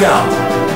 knockout.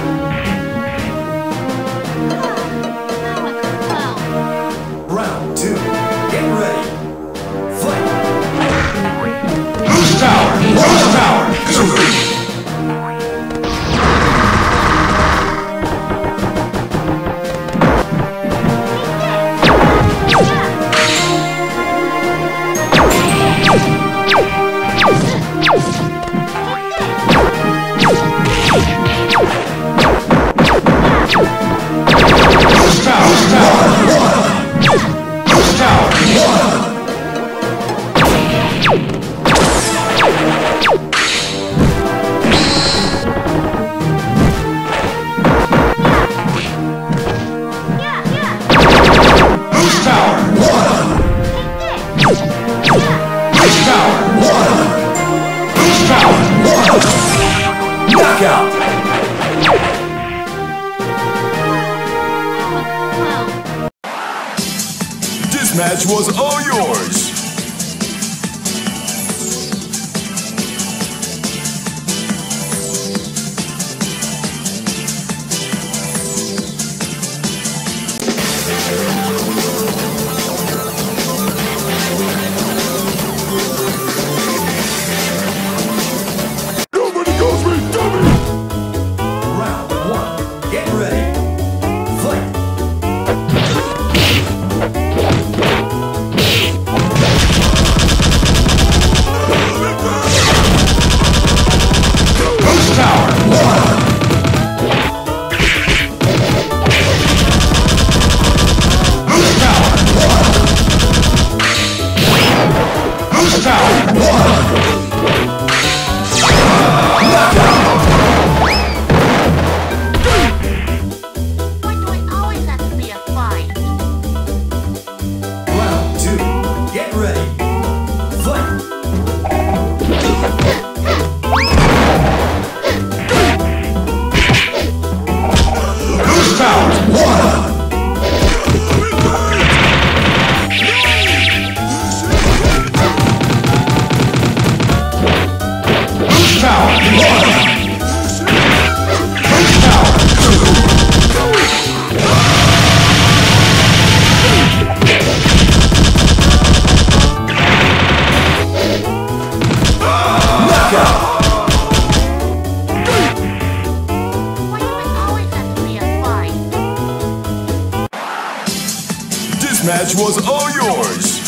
match was all yours.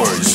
Yours.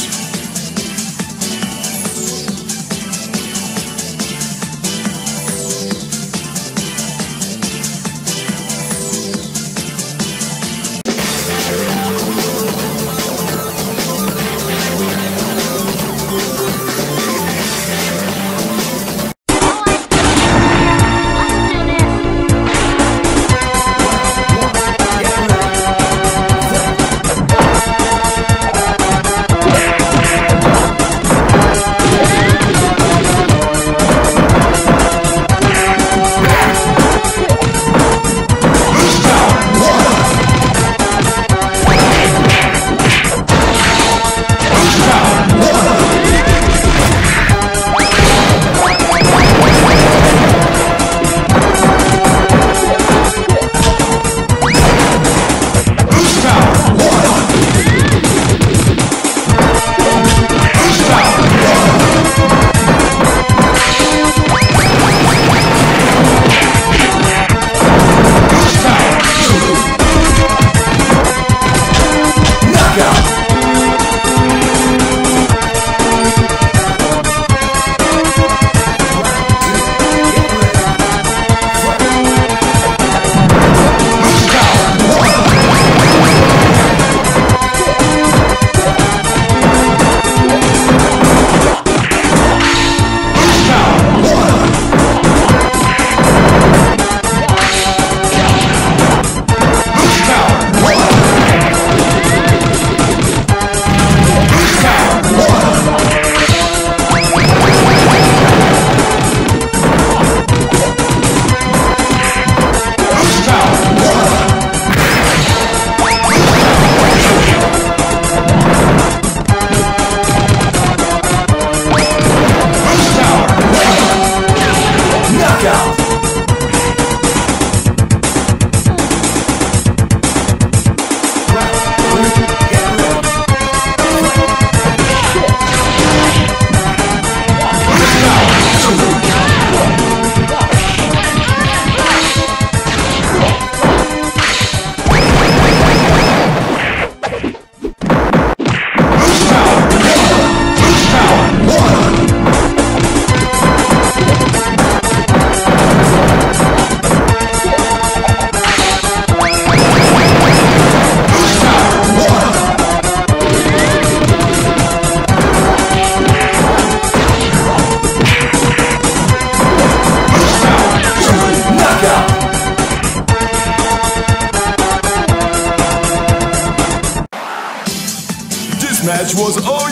Match was all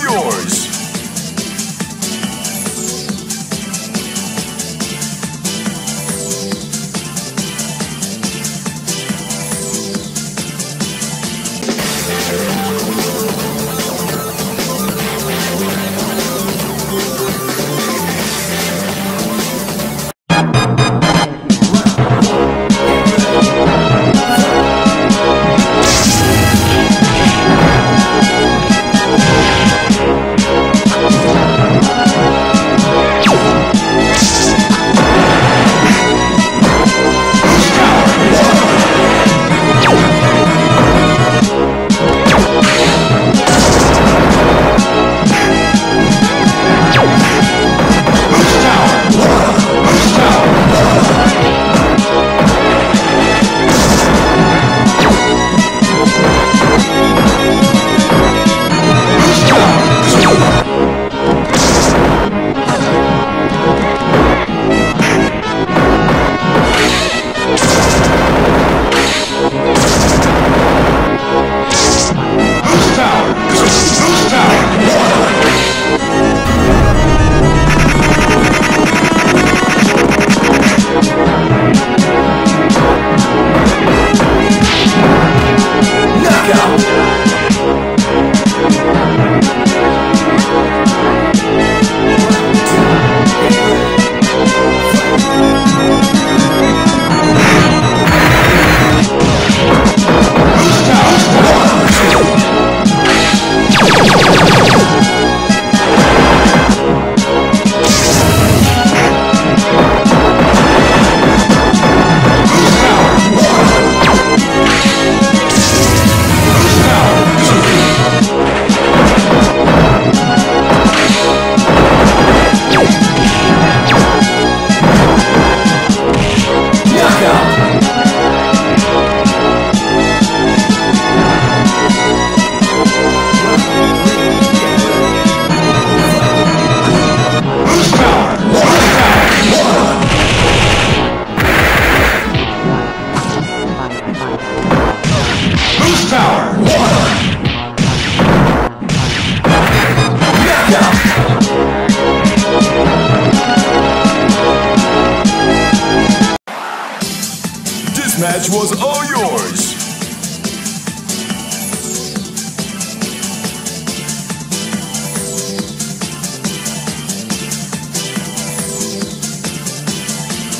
match was all yours.